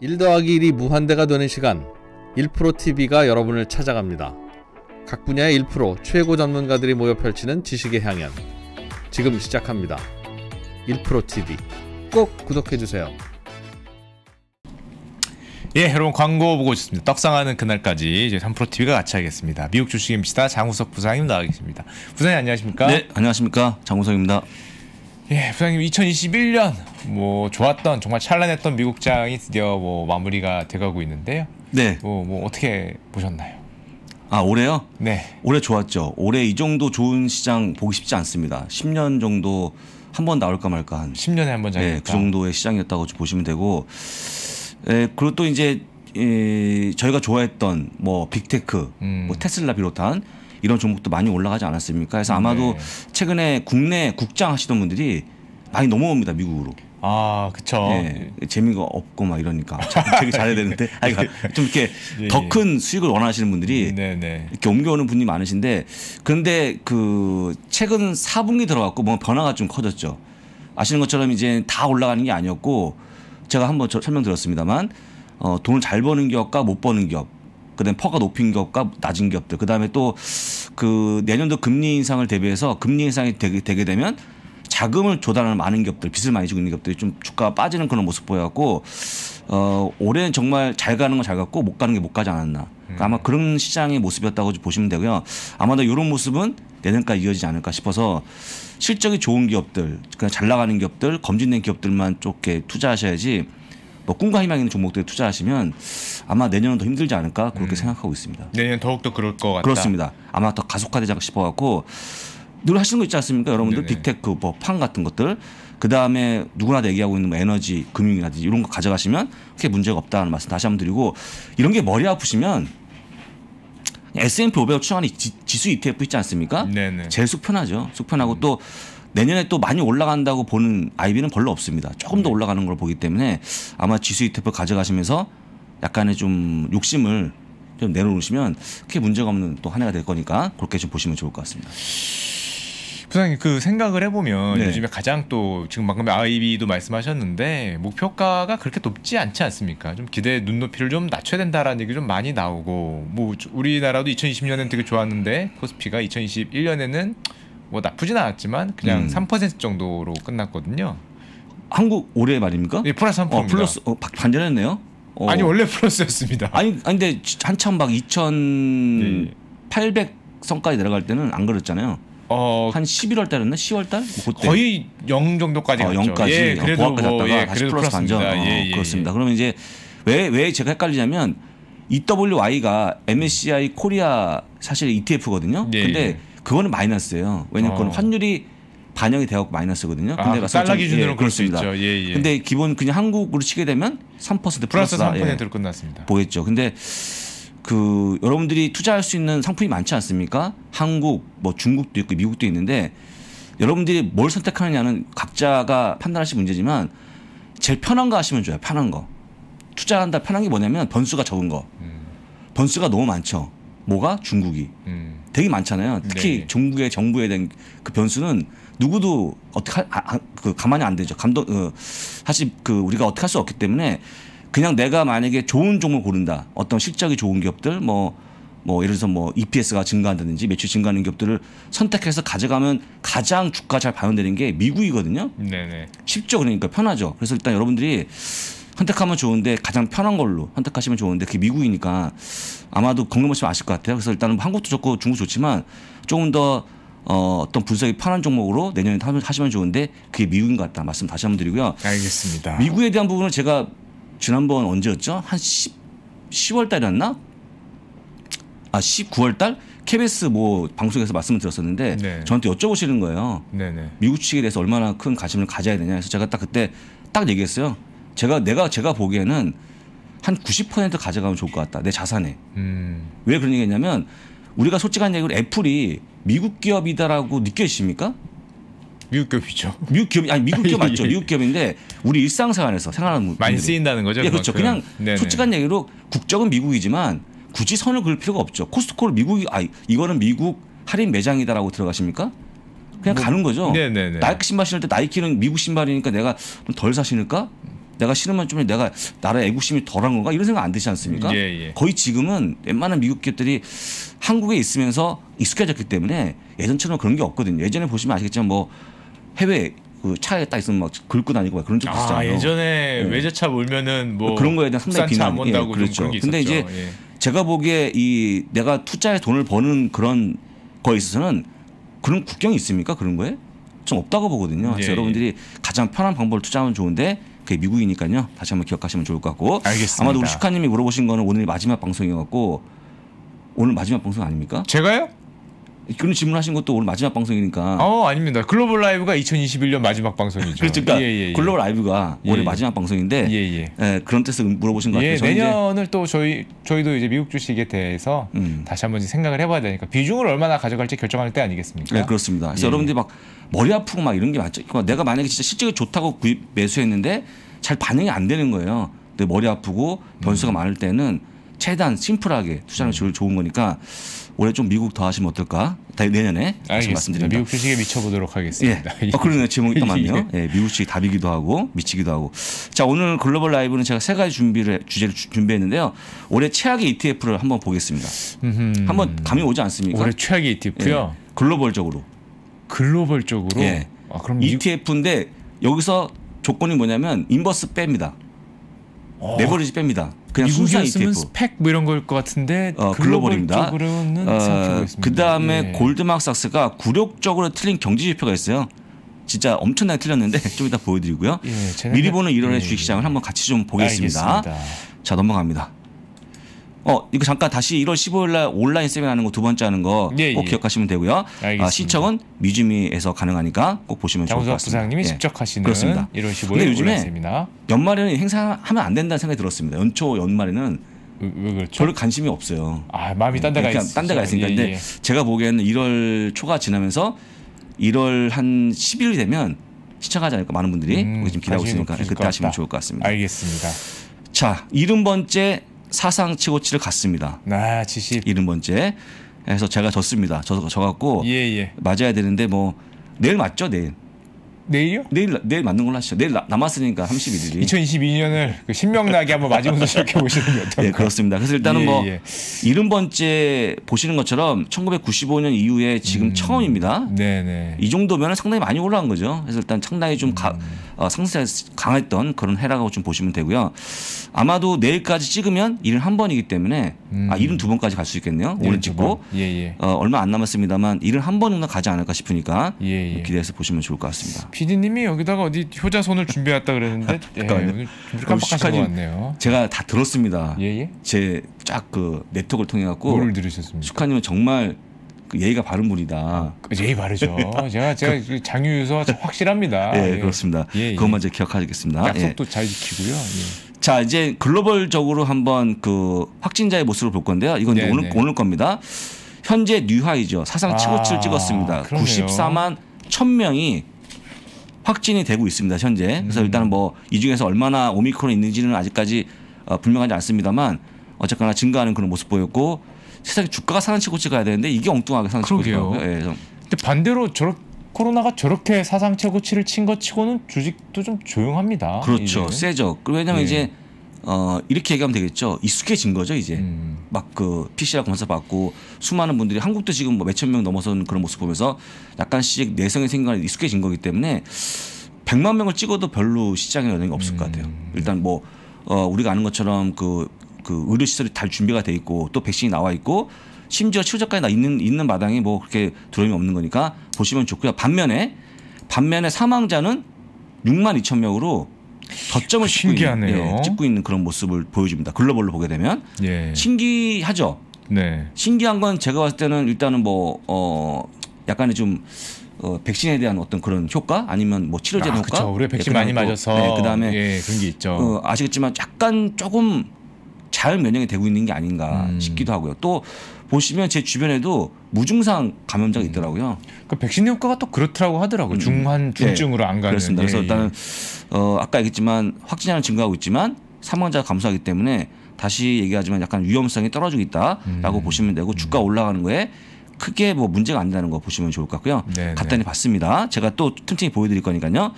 1 더하기 1이 무한대가 되는 시간 1프로TV가 여러분을 찾아갑니다. 각 분야의 1프로 최고 전문가들이 모여 펼치는 지식의 향연 지금 시작합니다. 1프로TV 꼭 구독해주세요. 예, 여러분 광고 보고 있습니다. 떡상하는 그날까지 이제 3프로 TV가 같이 하겠습니다. 미국 주식 임시다 장우석 부장님 나와 계십니다. 부장님 안녕하십니까? 네, 안녕하십니까. 장우석입니다. 예, 부장님 2021년 뭐 좋았던 정말 찬란했던 미국장이 드디어 뭐 마무리가 돼가고 있는데요. 네. 뭐, 뭐 어떻게 보셨나요? 아, 올해요? 네. 올해 좋았죠. 올해 이 정도 좋은 시장 보기 쉽지 않습니다. 10년 정도 한 번 나올까 말까 한 10년에 한번 장이니까. 네, 그 정도의 시장이었다고 보시면 되고 에, 그리고 또 이제 에, 저희가 좋아했던 뭐 빅테크, 음. 뭐 테슬라 비롯한 이런 종목도 많이 올라가지 않았습니까? 그래서 아마도 네. 최근에 국내 국장 하시던 분들이 많이 넘어옵니다 미국으로. 아, 그쵸. 예, 재미가 없고 막 이러니까 참 되게 잘해야 되는데 아니 그러니까 좀 이렇게 예, 더큰 수익을 원하시는 분들이 네, 네. 이렇게 옮겨오는 분이 많으신데 그런데 그 최근 4분기 들어갔고 뭔가 변화가 좀 커졌죠. 아시는 것처럼 이제 다 올라가는 게 아니었고 제가 한번 저- 설명드렸습니다만 어, 돈을 잘 버는 기업과 못 버는 기업 그다음에 퍼가 높은 기업과 낮은 기업들. 그다음에 또 그 내년도 금리 인상을 대비해서 금리 인상이 되게, 되게 되면 자금을 조달하는 많은 기업들 빚을 많이 지고 있는 기업들이 좀 주가가 빠지는 그런 모습 보여갖고 어 올해는 정말 잘 가는 건 잘 갔고 못 가는 게 못 가지 않았나. 그러니까 아마 그런 시장의 모습이었다고 좀 보시면 되고요. 아마도 이런 모습은 내년까지 이어지지 않을까 싶어서 실적이 좋은 기업들 그냥 잘 나가는 기업들 검증된 기업들만 쫓게 투자하셔야지 뭐 꿈과 희망 있는 종목들에 투자하시면 아마 내년은 더 힘들지 않을까 그렇게 생각하고 있습니다. 내년 더욱더 그럴 것 같다. 그렇습니다. 아마 더 가속화되지 않을까 싶어갖고 늘 하시는 거 있지 않습니까? 여러분들 네네. 빅테크, 뭐판 같은 것들 그 다음에 누구나 다 얘기하고 있는 뭐 에너지, 금융이라든지 이런 거 가져가시면 크게 문제가 없다는 말씀 다시 한번 드리고 이런 게 머리 아프시면 S&P 500 추천하는 지- 지수 ETF 있지 않습니까? 네네. 제일 속 편하죠. 속 편하고 또 내년에 또 많이 올라간다고 보는 아이비는 별로 없습니다. 조금 더 올라가는 걸 보기 때문에 아마 지수 ETF 가져가시면서 약간의 좀 욕심을 좀 내려놓으시면 크게 문제가 없는 또 한 해가 될 거니까 그렇게 좀 보시면 좋을 것 같습니다. 부장님 그 생각을 해보면 네. 요즘에 가장 또 지금 방금 아이비도 말씀하셨는데 목표가가 그렇게 높지 않지 않습니까? 좀 기대 눈높이를 좀 낮춰야 된다라는 얘기 좀 많이 나오고 뭐 우리나라도 2020년에는 되게 좋았는데 코스피가 2021년에는 뭐 나쁘진 않았지만 그냥 음. 3% 정도로 끝났거든요. 한국 올해 말입니까? 예, 플러스 3%입니다. 어, 플러스 어, 바- 반전했네요. 어. 아니 원래 플러스였습니다. 아니 아니 근데 한참 막 예. 2,800 선까지 내려갈 때는 안 그랬잖아요. 어 한 11월 달이었나? 10월 달? 뭐 그때. 거의 0 정도까지 어, 갔죠. 0까지 예, 그래도 보합까지 뭐, 갔다가 예, 다시 그래도 플러스 반전. 어, 예, 예, 그렇습니다. 예. 그러면 이제 왜 왜 제가 헷갈리냐면 EWY가 MSCI 코리아 사실 ETF거든요. 예, 근데 예. 그거는 마이너스예요. 왜냐면 그건 어. 환율이 반영이 되어 마이너스거든요. 아, 그 달러 좀- 기준으로 예, 그럴 수. 있죠. 예, 예. 근데 기본 그냥 한국으로 치게 되면 3% 플러스 플러스다. 3%로 예. 끝났습니다. 보겠죠. 근데 그 여러분들이 투자할 수 있는 상품이 많지 않습니까? 한국, 뭐 중국도 있고 미국도 있는데 여러분들이 뭘 선택하느냐는 각자가 판단하실 문제지만 제일 편한 거 하시면 좋아요. 편한 거. 투자한다 편한 게 뭐냐면 변수가 적은 거. 변수가 너무 많죠. 뭐가 중국이 음. 되게 많잖아요. 특히 네. 중국의 정부에 대한 그 변수는 누구도 어떻게 할, 아, 아, 그 가만히 안 되죠. 감독 어, 사실 그 우리가 어떻게 할 수 없기 때문에 그냥 내가 만약에 좋은 종목 고른다. 어떤 실적이 좋은 기업들 뭐뭐 예를 들어서 뭐 EPS가 증가한다든지 매출 증가하는 기업들을 선택해서 가져가면 가장 주가 잘 반영되는 게 미국이거든요. 네네. 쉽죠. 그러니까 편하죠. 그래서 일단 여러분들이 선택하면 좋은데 가장 편한 걸로 선택하시면 좋은데 그게 미국이니까 아마도 궁금하시면 아실 것 같아요. 그래서 일단은 뭐 한국도 좋고 중국 좋지만 조금 더 어, 어떤 분석이 편한 종목으로 내년에 하- 하시면 좋은데 그게 미국인 것 같다. 말씀 다시 한번 드리고요. 알겠습니다. 미국에 대한 부분은 제가 지난번 언제였죠? 한 10, 10월 달이었나? 아, 19월 달? KBS 뭐 방송에서 말씀을 드렸었는데 네. 저한테 여쭤보시는 거예요. 네 네. 미국 주식에 대해서 얼마나 큰 관심을 가져야 되냐 해서 제가 딱 그때 딱 얘기했어요. 제가 내가 제가 보기에는 한 90% 가져가면 좋을 것 같다. 내 자산에. 음. 왜 그런 얘기했냐면 우리가 솔직한 얘기로 애플이 미국 기업이다라고 느껴지십니까? 미국 기업이죠. 미국 기업 아니 미국 기업 맞죠? 예. 미국 기업인데 우리 일상생활에서 생활하는 많이 분들이. 쓰인다는 거죠. 예, 그렇죠. 그냥 네네. 솔직한 얘기로 국적은 미국이지만 굳이 선을 그을 필요가 없죠. 코스트코를 미국이 아 이거는 미국 할인 매장이다라고 들어가십니까? 그냥 가는 거죠. 뭐, 네네네. 나이키 신발 신을 때 나이키는 미국 신발이니까 내가 좀 덜 사시니까 내가 싫으면 좀 내가 나라 애국심이 덜한 건가 이런 생각 안 드지 않습니까? 예, 예. 거의 지금은 웬만한 미국 기업들이 한국에 있으면서 익숙해졌기 때문에 예전처럼 그런 게 없거든요. 예전에 보시면 아시겠지만 뭐 해외 그 차에 딱 있으면 막 긁고 다니고 막 그런 적 아 있잖아요. 예전에 외제차 몰면은 뭐 그런 거에 대한 상당히 비난, 예, 좀 그렇죠. 근데 이제 예. 제가 보기에 이 내가 투자에 돈을 버는 그런 거에 있어서는 그런 국경이 있습니까? 그런 거에? 좀 없다고 보거든요. 그래서 예, 여러분들이 가장 편한 방법을 투자하면 좋은데 그게 미국이니까요. 다시 한번 기억하시면 좋을 것 같고. 알겠습니다. 아마도 우리 슈카님이 물어보신 거는 오늘 마지막 방송이었고 오늘 마지막 방송 아닙니까? 제가요? 그런 질문하신 것도 오늘 마지막 방송이니까. 어 아닙니다. 글로벌 라이브가 2021년 마지막 방송이죠. 그러니까 예, 예, 예. 글로벌 라이브가 예, 올해 예. 마지막 방송인데 예, 예. 예, 그런 뜻에서 물어보신 것 같아요. 내년을 또 저희 저희도 이제 미국 주식에 대해서 음. 다시 한번 생각을 해봐야 되니까 비중을 얼마나 가져갈지 결정할 때 아니겠습니까? 네, 그렇습니다. 그래서 예. 여러분들이 막 머리 아프고 막 이런 게 맞죠. 그러니까 내가 만약에 진짜 실적이 좋다고 구입 매수했는데 잘 반영이 안 되는 거예요. 근데 머리 아프고 음. 변수가 많을 때는 최대한 심플하게 투자하는 게 제일 좋은 거니까 올해 좀 미국 더 하시면 어떨까? 다 내년에 다시. 말씀드립니다. 미국 주식에 미쳐보도록 예. 하겠습니다. 어, 그러네요. 제목이 딱 맞네요. 예, 미국 주식 답이기도 하고 미치기도 하고. 자, 오늘 글로벌 라이브는 제가 세 가지 준비를 주제를 주- 준비했는데요. 올해 최악의 ETF를 한번 보겠습니다. 음흠. 한번 감이 오지 않습니까? 올해 최악의 ETF요. 예, 글로벌적으로. 글로벌적으로. 예. 아, 그럼 이, ETF인데 여기서 조건이 뭐냐면 inverse 뺍니다. 레버리지 뺍니다. 그냥 미국이었으면 ETF. SPAC 뭐 이런 걸 것 같은데 어, 글로벌 글로벌입니다. 어. 그 다음에 예. 골드만삭스가 굴욕적으로 틀린 경제 지표가 있어요. 진짜 엄청나게 틀렸는데 좀 이따 보여드리고요. 예, 미리 보는 1월의 예, 주식시장을 한번 같이 좀 보겠습니다. 알겠습니다. 자 넘어갑니다. 어 이거 잠깐 다시 1월 15일 날 온라인 세미나 하는 거 두 번째 하는 거꼭 예, 예. 기억하시면 되고요. 아, 신청은 미주미에서 가능하니까 꼭 보시면 좋을 것 같습니다. 부장님이 예. 직접 하시는 그렇습니다. 1월 15일 근데 요즘에 온라인 세미나 연말에는 행사하면 안 된다는 생각이 들었습니다. 연초 연말에는 왜, 왜 그렇죠? 별로 관심이 없어요. 아 마음이 딴 데가 그냥 있어. 딴 데가 있으니까. 근데 제가 보기에는 1월 초가 지나면서 1월 한 10일이 되면 시청하지 않을까 많은 분들이 음, 지금 기다리고 있으니까 그때 것 하시면. 좋을 것 같습니다. 알겠습니다. 자, 70번째 사상 최고치를 갔습니다. 나 지시 70번째. 그래서 제가 졌습니다. 저, 저 갖고 예 예 맞아야 되는데 뭐 내일 맞죠, 내일. 내일요? 내일 내일 맞는 걸로 하시죠. 내일 나- 남았으니까 31일이. 2022년을 그 신명나게 한번 맞으면서 시작해 보시는 게 어떨까? 네, 그렇습니다. 그래서 일단은 예, 뭐 예. 70번째 보시는 것처럼 1995년 이후에 지금 처음입니다. 네 네. 이 정도면 상당히 많이 올라간 거죠. 그래서 일단 상당히 좀 가, 음. 어, 상승세 강했던 그런 해라고 좀 보시면 되고요. 아마도 내일까지 찍으면 71번이기 때문에 아 72번까지 갈 수 있겠네요. 오늘 찍고 예 예. 어, 얼마 안 남았습니다만 71번 정도 가지 않을까 싶으니까 예, 예. 기대해서 보시면 좋을 것 같습니다. PD님이 여기다가 어디 효자 손을 준비해왔다 그랬는데 예, 잠깐만요. 오늘 준비 깜빡하신 것 같네요. 제가 다 들었습니다. 예예. 제 쫙 그 네트워크를 통해 갖고 뭐를 들으셨습니까? 슈카님은 정말 그 예의가 바른 분이다. 예의 바르죠. 제가 제가 그 장유유서 확실합니다. 예, 그렇습니다. 예, 예. 그것만 이제 기억하겠습니다. 예. 약속도 잘 지키고요. 예. 자 이제 글로벌적으로 한번 그 확진자의 모습을 볼 건데요. 이건 네네. 오늘 오늘 겁니다. 현재 뉴하이죠. 사상 최고치를 아, 찍었습니다. 그러네요. 94만 1000명이 확진이 되고 있습니다. 현재. 음. 그래서 일단은 뭐 이 중에서 얼마나 오미크론이 있는지는 아직까지 어, 분명하지 않습니다만 어쨌거나 증가하는 그런 모습 보였고 세상에 주가가 사상 최고치 가야 되는데 이게 엉뚱하게 사상 최고치 그러게요. 가고요. 예, 좀 근데 반대로 저렇 코로나가 저렇게 사상 최고치를 친 것 치고는 주식도 좀 조용합니다. 그렇죠. 이제. 세죠. 그 왜냐면 예. 이제 어 이렇게 얘기하면 되겠죠. 익숙해진 거죠, 이제. 음. 막그 PCR 검사 받고 수많은 분들이 한국도 지금 뭐 몇천 명 넘어선 그런 모습 보면서 약간씩 내성이 생각이 익숙해진 거기 때문에 100만 명을 찍어도 별로 시장에 영향이 없을 것 같아요. 음. 일단 뭐 어, 우리가 아는 것처럼 그, 그 의료 시설이 잘 준비가 돼 있고 또 백신이 나와 있고 심지어 치료제까지 나 있는 있는 마당에 뭐 그렇게 두려움이 없는 거니까 보시면 좋고요. 반면에 반면에 사망자는 6만 2천 명으로 저점을 찍고 있는, 신기하네요. 예, 찍고 있는 그런 모습을 보여줍니다. 글로벌로 보게 되면 예. 신기하죠. 네. 신기한 건 제가 봤을 때는 일단은 뭐 어 약간의 좀 어, 백신에 대한 어떤 그런 효과 아니면 뭐 치료제 아, 효과. 그렇죠. 우리 백신 예, 많이 또, 맞아서 네, 그다음에 예, 그런 게 있죠. 어, 아시겠지만 약간 조금 잘 면역이 되고 있는 게 아닌가 음. 싶기도 하고요. 또 보시면 제 주변에도 무증상 감염자가 음. 있더라고요. 그 백신 효과가 또 그렇더라고 하더라고요. 중한 중증으로 안 가는. 음. 그렇습니다. 그래서 예, 일단은 어, 아까 얘기했지만 확진자는 증가하고 있지만 사망자가 감소하기 때문에 다시 얘기하지만 약간 위험성이 떨어지고 있다라고 음. 보시면 되고 주가 올라가는 거에 크게 뭐 문제가 안 된다는 거 보시면 좋을 것 같고요. 네, 간단히 봤습니다. 제가 또 틈틈이 보여드릴 거니까요.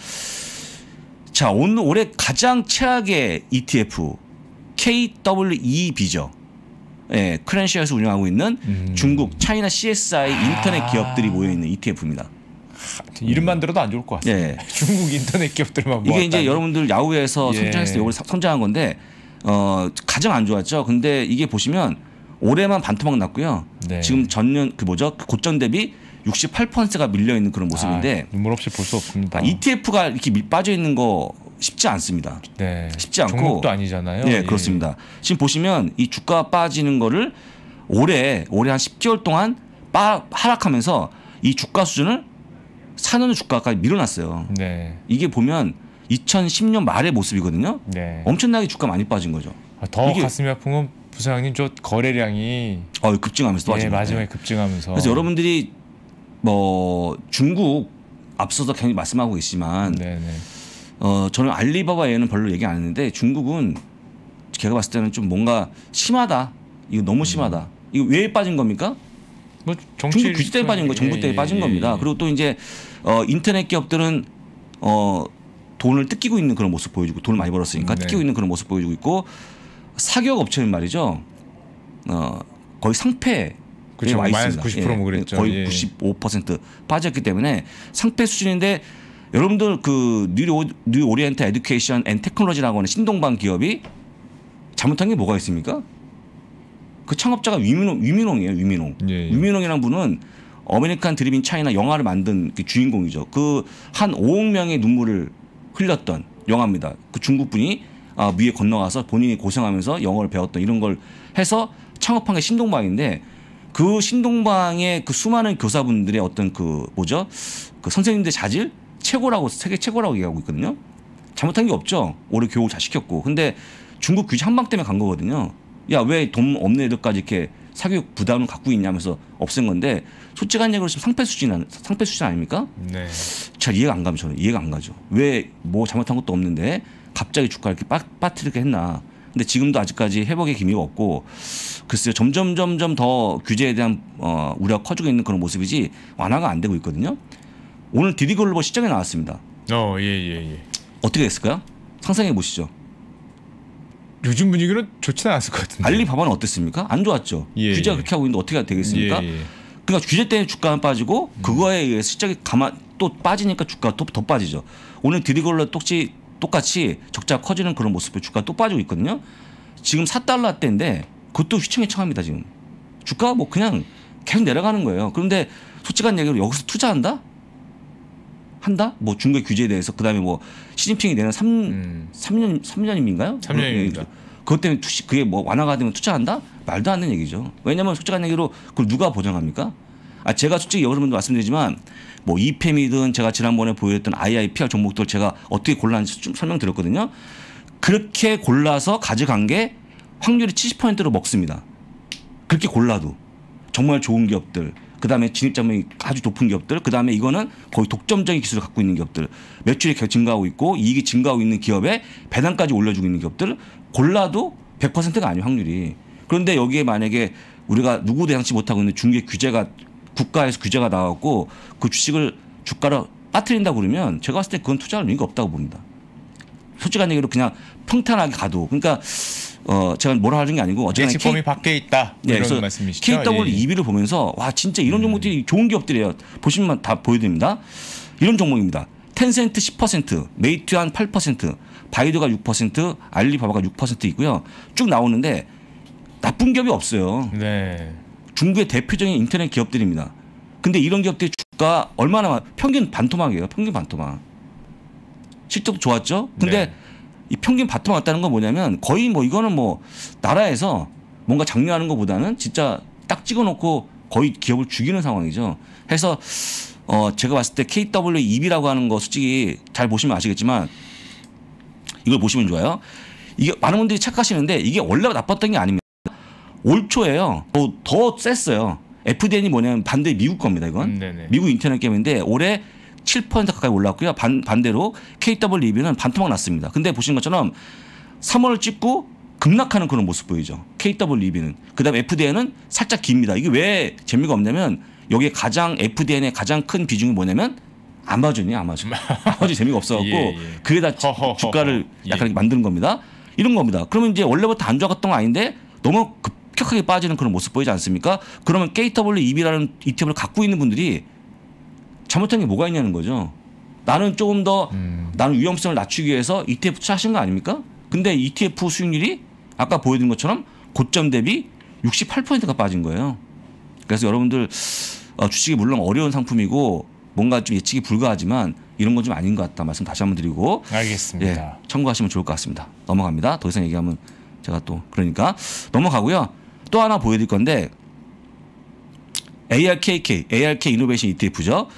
자 오늘 올해 가장 최악의 ETF KWEB죠. 예, 크랜시아에서 운영하고 있는 음. 중국 차이나 CSI 인터넷 기업들이 모여 있는 ETF입니다. 이름만 들어도 안 좋을 것 같습니다. 예. 중국 인터넷 기업들만 이게 이제. 여러분들 야후에서 예. 성장했을 때 이걸 사- 성장한 건데 어 가장 안 좋았죠. 근데 이게 보시면 올해만 반토막 났고요. 네. 지금 전년 그 뭐죠 그 고점 대비 68%가 밀려 있는 그런 모습인데 아, 눈물 없이 볼 수 없습니다. ETF가 이렇게 밀 빠져 있는 거 쉽지 않습니다. 네. 쉽지 않고 종목도 아니잖아요. 네, 예. 그렇습니다. 지금 보시면 이 주가 빠지는 거를 올해 올해 한 10개월 동안 빠, 하락하면서 이 주가 수준을 사는 주가까지 밀어놨어요. 네. 이게 보면 2010년 말의 모습이거든요. 네. 엄청나게 주가 많이 빠진 거죠. 아, 더 이게- 가슴이 아픈 건 부사장님 저 거래량이 어, 급증하면서 예, 빠진 거예요. 마지막에 급증하면서 그래서 여러분들이 뭐 중국 앞서서 굉장히 말씀하고 계시지만 네네. 어 저는 알리바바에는 별로 얘기 안 했는데 중국은 제가 봤을 때는 좀 뭔가 심하다. 이거 너무 심하다. 이거 왜 빠진 겁니까? 뭐 정치 규제 때문에 빠진 거, 정부 예, 때문에 예, 빠진 예, 겁니다. 예. 그리고 또 이제 어 인터넷 기업들은 어 돈을 뜯기고 있는 그런 모습 보여주고 돈을 많이 벌었으니까 네. 뜯기고 있는 그런 모습 보여주고 있고 사기업 업체는 말이죠. 어 거의 상폐 그쵸, 와 있습니다. 90%뭐 그랬죠. 거의 예. 95% 빠졌기 때문에 상폐 수준인데 여러분들 그 New, New Oriental Education and Technology라고 하는 신동방 기업이 잘못한 게 뭐가 있습니까? 그 창업자가 위민홍, 위민홍이에요. 위민홍. 예, 예. 위민홍이란 분은 American Dreams in China 영화를 만든 그 주인공이죠. 그 한 5억 명의 눈물을 흘렸던 영화입니다. 그 중국 분이 아, 위에 건너가서 본인이 고생하면서 영어를 배웠던 이런 걸 해서 창업한 게 신동방인데 그 신동방의 그 수많은 교사분들의 어떤 그 뭐죠? 그 선생님들 자질 최고라고 세계 최고라고 얘기하고 있거든요. 잘못한 게 없죠. 올해 교육을 잘 시켰고. 근데 중국 규제 한방 때문에 간 거거든요. 야, 왜 돈 없는 애들까지 이렇게 사교육 부담을 갖고 있냐면서 없앤 건데 솔직한 얘기로 지금 상패 수준 상패 수준 아닙니까? 네. 잘 이해가 안 가면 저는 이해가 안 가죠. 왜 뭐 잘못한 것도 없는데 갑자기 주가 이렇게 빠, 빠뜨리게 했나? 근데 지금도 아직까지 회복의 기미가 없고 글쎄요 점점 점점 더 규제에 대한 어, 우려가 커지고 있는 그런 모습이지 완화가 안 되고 있거든요. 오늘 디디글로벌 시장에 나왔습니다. 어, 예, 예, 예. 어떻게 됐을까요? 상상해 보시죠. 요즘 분위기는 좋지는 않았을 것 같은데. 알리바바는 어땠습니까? 안 좋았죠. 예, 규제가 예. 그렇게 하고 있는데 어떻게 되겠습니까? 예, 예. 그러니까 규제 때문에 주가는 빠지고 그거에 의해서 실적이 가만 또 빠지니까 주가가 또더 빠지죠. 오늘 드리골로 똑같이 똑같이 적자가 커지는 그런 모습에 주가가 또 빠지고 있거든요. 지금 4달러대인데 그것도 휘청휘청합니다 지금. 주가가 뭐 그냥 계속 내려가는 거예요. 그런데 솔직한 얘기로 여기서 투자한다? 한다? 뭐 중국의 규제에 대해서 그다음에 뭐 시진핑이 내년 3, 음. 3년 3년임인가요? 3 년입니다. 그것 때문에 투시, 그게 뭐 완화가 되면 투자한다? 말도 안 되는 얘기죠. 왜냐하면 솔직한 얘기로 그걸 누가 보장합니까? 아 제가 솔직히 여러분들 말씀드리지만 뭐 이팸이든 제가 지난번에 보여드렸던 IIPR 종목들 제가 어떻게 골랐는지 좀 설명드렸거든요. 그렇게 골라서 가져간 게 확률이 70%로 먹습니다. 그렇게 골라도 정말 좋은 기업들 그다음에 진입장벽이 아주 높은 기업들 그다음에 이거는 거의 독점적인 기술을 갖고 있는 기업들 매출이 증가하고 있고 이익이 증가하고 있는 기업에 배당까지 올려주고 있는 기업들 골라도 100%가 아니에요 확률이 그런데 여기에 만약에 우리가 누구도 예상치 못하고 있는 중개 규제가 국가에서 규제가 나왔고 그 주식을 주가를 빠뜨린다 그러면 제가 봤을 때 그건 투자할 의미가 없다고 봅니다. 솔직한 얘기로 그냥 평탄하게 가도 그러니까 어 제가 뭐라 하는 게 아니고 어쨌든 예측 범위 밖에 있다. 네, 이런 말씀이시죠? KW 예, 예. 2비를 보면서 와 진짜 이런 종목들이 좋은 기업들이에요. 보시면 다 보여드립니다. 이런 종목입니다. 텐센트 10%, 메이투안 8%, 바이두가 6%, 알리바바가 6% 있고요. 쭉 나오는데 나쁜 기업이 없어요. 네. 중국의 대표적인 인터넷 기업들입니다. 근데 이런 기업들이 주가 얼마나 많- 평균 반토막이에요. 평균 반토막. 실적도 좋았죠. 근데 네. 이 평균 반토막 왔다는 건 뭐냐면 거의 뭐 이거는 뭐 나라에서 뭔가 장려하는 것보다는 진짜 딱 찍어놓고 거의 기업을 죽이는 상황이죠. 해서 어 제가 봤을 때 KW2B라고 하는 거 솔직히 잘 보시면 아시겠지만 이걸 보시면 좋아요. 이게 많은 분들이 착각하시는데 이게 원래 나빴던 게 아닙니다. 올 초에요. 더, 더 셌어요. FDN이 뭐냐면 반대 미국 겁니다. 이건 음, 네네. 미국 인터넷 게임인데 올해 7% 가까이 올랐고요. 반, 반대로 KW2B는 반토막 났습니다. 근데 보신 것처럼 3월을 찍고 급락하는 그런 모습 보이죠. KW2B는. 그 다음 FDN은 살짝 깁니다. 이게 왜 재미가 없냐면 여기에 가장 FDN의 가장 큰 비중이 뭐냐면 아마존이 아마존. 아마존 재미가 없어갖고 예, 예. 그게 다. 주가를 예. 약간 만드는 겁니다. 이런 겁니다. 그러면 이제 원래부터 안 좋았던 거 아닌데 너무 급격하게 빠지는 그런 모습 보이지 않습니까? 그러면 KW2B라는 ETF를 갖고 있는 분들이 잘못한 게 뭐가 있냐는 거죠. 나는 조금 더 음. 나는 위험성을 낮추기 위해서 ETF 투자하신 거 아닙니까? 근데 ETF 수익률이 아까 보여드린 것처럼 고점 대비 68%가 빠진 거예요. 그래서 여러분들 어, 주식이 물론 어려운 상품이고 뭔가 좀 예측이 불가하지만 이런 건 좀 아닌 것 같다 말씀 다시 한번 드리고 알겠습니다. 예, 참고하시면 좋을 것 같습니다. 넘어갑니다. 더 이상 얘기하면 제가 또 그러니까 넘어가고요. 또 하나 보여드릴 건데 ARKK, ARK 이노베이션 ETF죠.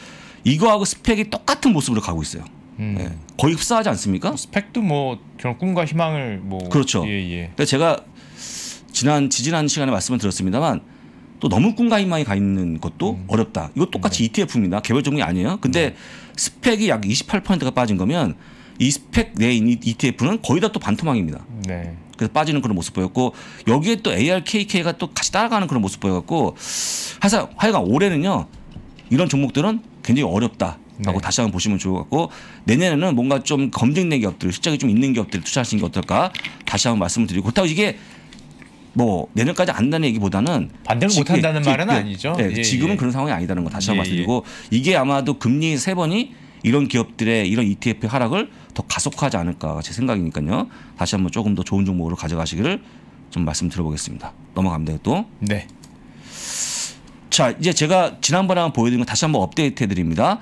이거하고 스펙이 똑같은 모습으로 가고 있어요. 음. 예, 거의 흡사하지 않습니까? 스펙도 뭐 저런 꿈과 희망을 뭐 그렇죠. 예, 예. 그러니까 제가 지난 지지난 시간에 말씀을 드렸습니다만 또 너무 꿈과 희망이 가 있는 것도 음. 어렵다. 이거 똑같이 ETF입니다. 개별 종목이 아니에요. 근데 네. 스펙이 약 28%가 빠진 거면 이 스펙 내 ETF는 거의 다 또 반토막입니다. 네. 그래서 빠지는 그런 모습 보였고 여기에 또 ARKK가 또 같이 따라가는 그런 모습 보여갖고 하여간 올해는요 이런 종목들은 굉장히 어렵다 라고 네. 다시 한번 보시면 좋을 것 같고 내년에는 뭔가 좀 검증된 기업들 실적이 좀 있는 기업들 투자하시는 게 어떨까 다시 한번 말씀을 드리고 그렇다고 이게 뭐 내년까지 안 된다는 얘기보다는 반등을 지- 못한다는 예, 말은 예, 아니죠. 예, 예, 지금은 예. 그런 상황이 아니다는 거 다시 한번 예, 말씀드리고 이게 아마도 금리 세 번이 이런 기업들의 이런 ETF 하락을 더 가속화하지 않을까 제 생각이니까요. 다시 한번 조금 더 좋은 종목으로 가져가시기를 좀 말씀드려보겠습니다. 넘어갑니다 또. 네. 자 이제 제가 지난번에 한번 보여드린 거 다시 한번 업데이트 해드립니다.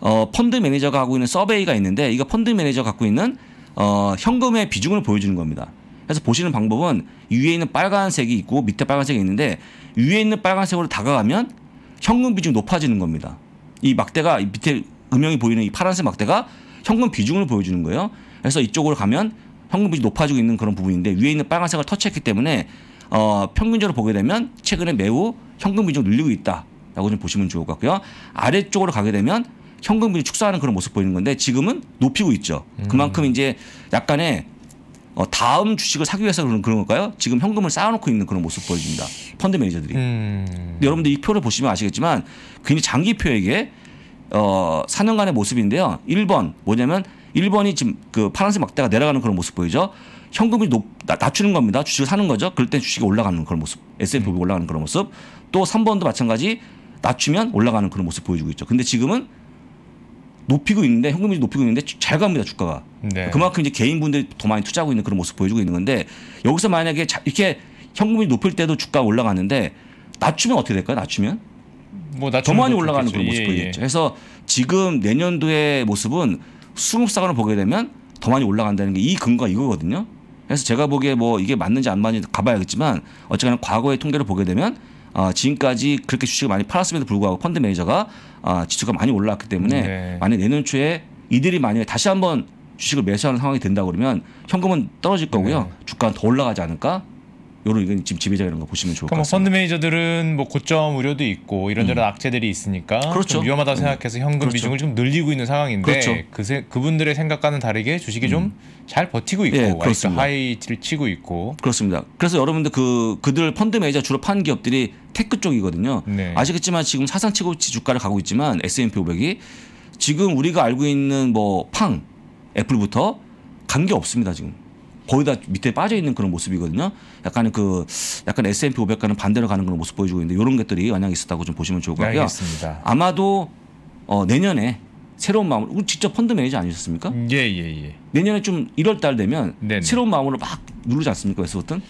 어, 펀드 매니저가 하고 있는 survey가 있는데 이거 펀드 매니저 갖고 있는 어, 현금의 비중을 보여주는 겁니다. 그래서 보시는 방법은 위에 있는 빨간색이 있고 밑에 빨간색이 있는데 위에 있는 빨간색으로 다가가면 현금 비중이 높아지는 겁니다. 이 막대가 이 밑에 음영이 보이는 이 파란색 막대가 현금 비중을 보여주는 거예요. 그래서 이쪽으로 가면 현금 비중이 높아지고 있는 그런 부분인데 위에 있는 빨간색을 터치했기 때문에 어, 평균적으로 보게 되면 최근에 매우 현금 비중을 늘리고 있다라고 좀 보시면 좋을 것 같고요. 아래쪽으로 가게 되면 현금 비중 축소하는 그런 모습 보이는 건데 지금은 높이고 있죠. 그만큼 이제 약간의 어, 다음 주식을 사기 위해서 그런 그런 걸까요? 지금 현금을 쌓아놓고 있는 그런 모습 보여줍니다. 펀드 매니저들이. 음. 여러분들 이 표를 보시면 아시겠지만 굉장히 장기표에게 어 4년간의 모습인데요. 1번 뭐냐면 1번이 지금 그 파란색 막대가 내려가는 그런 모습 보이죠. 현금이 높, 나- 낮추는 겁니다. 주식을 사는 거죠. 그럴 때 주식이 올라가는 그런 모습. S&P 500 올라가는 그런 모습. 또 3번도 마찬가지 낮추면 올라가는 그런 모습 보여주고 있죠. 근데 지금은 높이고 있는데 현금이 높이고 있는데 잘 갑니다 주가가. 네. 그만큼 이제 개인분들이 더 많이 투자하고 있는 그런 모습 보여주고 있는 건데 여기서 만약에 자- 이렇게 현금이 높을 때도 주가가 올라가는데 낮추면 어떻게 될까요? 낮추면 뭐 낮추면 더 많이 더 올라가는. 그런 모습 예, 보이겠죠. 그래서 지금 내년도의 모습은 수급사관을 보게 되면 더 많이 올라간다는 게 이 근거가 이거거든요. 그래서 제가 보기에 뭐 이게 맞는지 안 맞는지 가봐야겠지만 어쨌거나 과거의 통계를 보게 되면 아, 지금까지 그렇게 주식을 많이 팔았음에도 불구하고 펀드 매니저가 아, 지수가 많이 올라왔기 때문에 네. 만약 내년 초에 이들이 만약에 다시 한번 주식을 매수하는 상황이 된다 그러면 현금은 떨어질 거고요. 네. 주가는 더 올라가지 않을까? 요런 이건 지금 지배자 이런 거 보시면 좋을 것 그러니까 뭐 같습니다. 펀드 매니저들은 뭐 고점 우려도 있고 이런저런 악재들이 있으니까 그렇죠. 좀 위험하다고 음. 생각해서 현금 그렇죠. 비중을 좀 늘리고 있는 상황인데 그렇죠. 그 세- 그분들의 생각과는 다르게 주식이 좀 잘 버티고 있고 예, 아직도 그렇습니다. high를 치고 있고 그렇습니다. 그래서 여러분들 그 그들 펀드 매니저 주로 파는 기업들이 테크 쪽이거든요. 네. 아시겠지만 지금 사상 최고치 주가를 가고 있지만 S&P 500이 지금 우리가 알고 있는 뭐 FANG, 애플부터 관계 없습니다 지금. 거의 다 밑에 빠져 있는 그런 모습이거든요. 약간 그 약간 S&P 500과는 반대로 가는 그런 모습 보여주고 있는데 이런 것들이 만약 있었다고 좀 보시면 좋을 것 같고요. 알겠습니다. 아마도 어, 내년에 새로운 마음으로 직접 펀드 매니저 아니셨습니까? 예예 예. 내년에 좀 1월 달 되면 네네. 새로운 마음으로 막 누르지 않습니까? 웨스 버튼?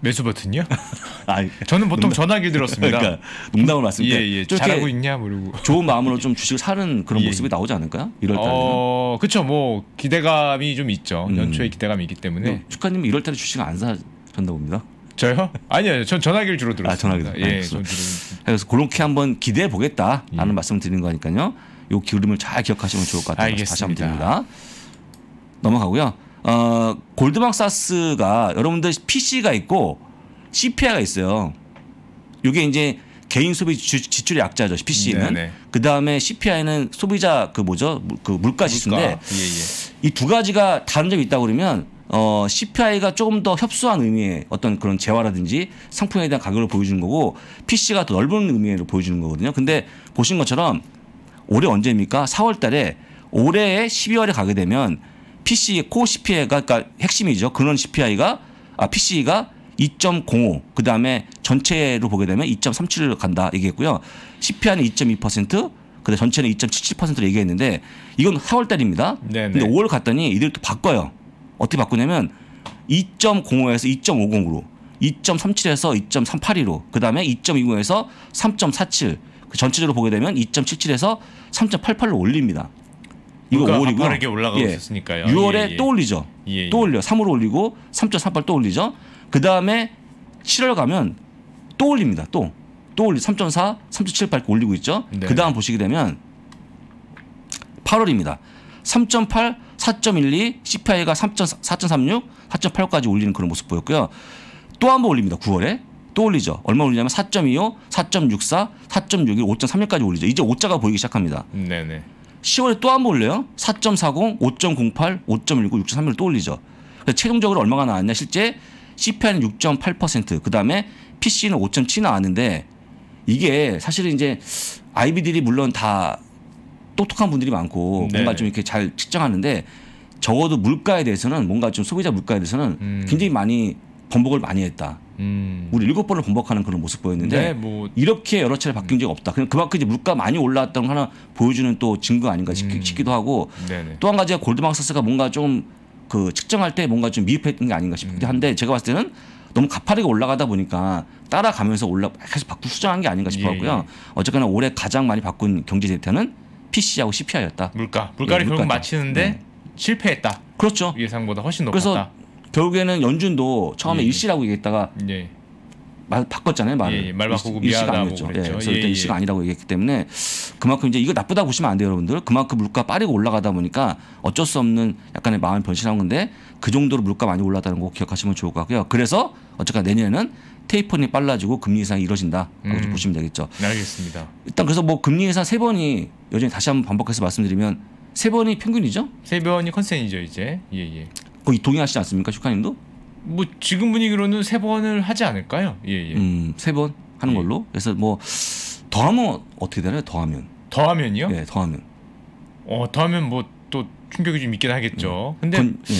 매수 버튼요? 아, 저는 보통 전화기 들었습니다. 그러니까 농담으로 말씀드려. 예예. 좀 잘하고 있냐 모르고. 좋은 마음으로 좀 주식을 사는 그런 예. 모습이 나오지 않을까요? 1월 달에. 어, 그쵸. 뭐 기대감이 좀 있죠. 음. 연초에 기대감이 있기 때문에. 슈카님 1월 달에 주식을 안 사셨나 봅니다. 저요? 아니요. 전 전화기를 주로 들었습니다. 아, 전화기를. 예, 알겠습니다. 전 주로. 그래서 그렇게 한번 기대해 보겠다라는 예. 말씀 드리는 거니까요. 요 기울음을 잘 기억하시면 좋을 것 같아요. 다시 한번 알겠습니다. 드립니다. 넘어가고요. 어, 골드망사스가 여러분들 PC가 있고 CPI가 있어요. 이게 이제 개인 소비 주- 지출의 약자죠. PC는. 그 다음에 CPI는 소비자 그 뭐죠? 물- 그 물가 지수인데 예, 예. 이두 가지가 다른 점이 있다 고 그러면 어, CPI가 조금 더 협소한 의미의 어떤 그런 재화라든지 상품에 대한 가격을 보여주는 거고 PC가 더 넓은 의미로 보여주는 거거든요. 근데 보신 것처럼 올해 언제입니까? 4월 달에 올해의 12월에 가게 되면 PC 코 CPI가 그러니까 핵심이죠. 근원 CPI가 아 PC가 2.05 그 다음에 전체로 보게 되면 2.37을 간다 얘기했고요. CPI는 2.2% 근데 전체는 2.77%로 얘기했는데 이건 4월 달입니다. 네네. 근데 5월 갔더니 이들 또 바꿔요. 어떻게 바꾸냐면 2.05에서 2.50으로 2.37에서 2.382로 그 다음에 2.20에서 3.47 그 전체적으로 보게 되면 2.77에서 3.88로 올립니다. 이거 물가가 5월이고요. 가파르게 올라가고 있었으니까요. 6월에 예, 예. 또 올리죠. 예, 예. 또 올려. 3으로 올리고 3.38또 올리죠. 그 다음에 7월 가면 또 올립니다. 또. 또 올리 3.4, 3.78 이렇게 올리고 있죠. 네. 그 다음 보시게 되면 8월입니다. 3.8, 4.12, CPI가 3.4.36, 4.85까지 올리는 그런 모습 보였고요. 또 한 번 올립니다. 9월에 또 올리죠. 얼마 올리냐면 4.25, 4.64, 4.61, 5.31까지 올리죠. 이제 5자가 보이기 시작합니다. 네네. 10월에 또 한번 올려요. 4.40, 5.08, 5.19, 6.31을 또 올리죠. 최종적으로 얼마가 나왔냐? 실제 CPI는 6.8%, 그 다음에 PC는 5.7 나왔는데 이게 사실은 이제 IB들이 물론 다 똑똑한 분들이 많고 네. 뭔가 좀 이렇게 잘 측정하는데 적어도 물가에 대해서는 뭔가 좀 소비자 물가에 대해서는 음. 굉장히 많이 번복을 많이 했다. 음. 우리 일곱 번을 번복하는 그런 모습 보였는데 네, 뭐 이렇게 여러 차례 바뀐 적이 없다. 그냥 그만큼 이제 물가 많이 올라왔다는 거 하나 보여주는 또 증거 아닌가 싶, 음. 기도 하고. 또 한 가지가 골드망사스가 뭔가 좀 그 측정할 때 뭔가 좀 미흡했던 게 아닌가 싶기도 음. 한데 제가 봤을 때는 너무 가파르게 올라가다 보니까 따라가면서 올라 계속 바꾸 수정한 게 아닌가 싶었고요. 예, 어쨌거나 올해 가장 많이 바꾼 경제 데이터는 PC하고 CPI였다. 물가 물가를 예, 결국. 맞히는데 네. 실패했다. 그렇죠. 예상보다 훨씬 그래서 높았다. 결국에는 연준도 처음에 예. 일시라고 얘기했다가 예. 말 바꿨잖아요 말을 예, 예, 말 바꾸고 일시- 미안하다고 아니었죠. 그랬죠. 예, 그래서 예, 일단 예. 일시가 아니라고 얘기했기 때문에 그만큼 이제 이거 나쁘다 고 보시면 안 돼요 여러분들 그만큼 물가 빠르게 올라가다 보니까 어쩔 수 없는 약간의 마음이 변신한 건데 그 정도로 물가 많이 올랐다는 거 기억하시면 좋을 것 같고요 그래서 어쨌거나 내년에는 테이퍼링이 빨라지고 금리 인상이 이뤄진다라고 좀 음. 보시면 되겠죠 네, 알겠습니다. 일단 그래서 뭐 금리 인상 세 번이 여전히 다시 한번 반복해서 말씀드리면 세 번이 평균이죠 세 번이 컨센이죠 이제. 예 예. 거의 동의하시지 않습니까 슈카님도 뭐 지금 분위기로는 세 번을 하지 않을까요? 예 예. 음, 세 번 하는 예. 걸로 그래서 뭐 더하면 어떻게 되나요 더하면 더하면요? 예 더하면 어 더하면 뭐 또 충격이 좀 있긴 하겠죠. 근데 그건, 예.